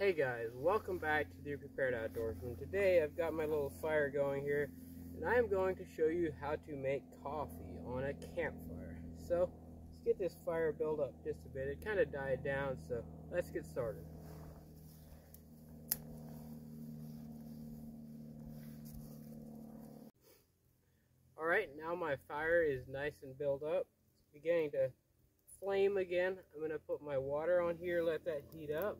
Hey guys, welcome back to the Prepared Outdoors. Outdoorsman. Today I've got my little fire going here and I am going to show you how to make coffee on a campfire. So let's get this fire built up just a bit. It kind of died down so let's get started. Alright, now my fire is nice and built up. It's beginning to flame again. I'm going to put my water on here, let that heat up.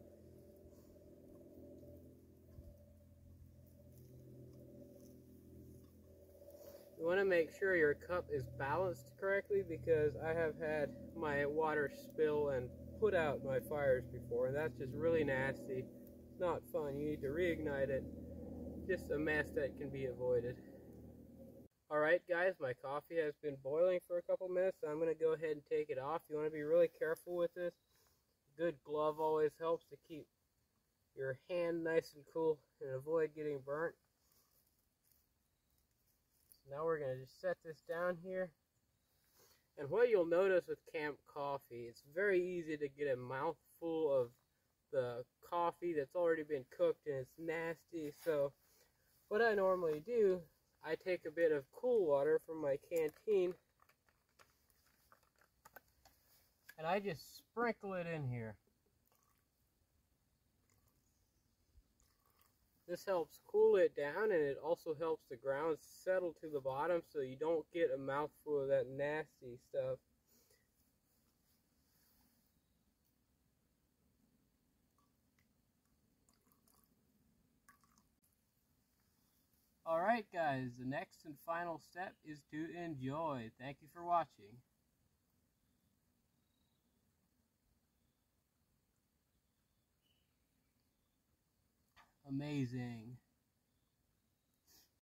You want to make sure your cup is balanced correctly because I have had my water spill and put out my fires before and that's just really nasty. It's not fun. You need to reignite it. Just a mess that can be avoided. Alright guys, my coffee has been boiling for a couple minutes. So I'm going to go ahead and take it off. You want to be really careful with this. Good glove always helps to keep your hand nice and cool and avoid getting burnt. Now we're going to just set this down here. And what you'll notice with camp coffee, it's very easy to get a mouthful of the coffee that's already been cooked and it's nasty. So what I normally do, I take a bit of cool water from my canteen and I just sprinkle it in here. This helps cool it down and it also helps the ground settle to the bottom so you don't get a mouthful of that nasty stuff. Alright guys, the next and final step is to enjoy. Thank you for watching. Amazing